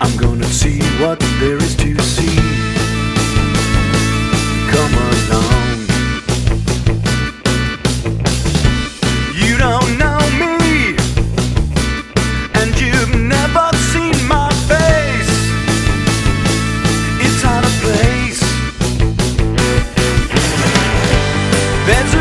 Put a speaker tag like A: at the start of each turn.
A: I'm gonna see what there is to see. Come along. You don't know me, and you've never seen my face. It's out of place. There's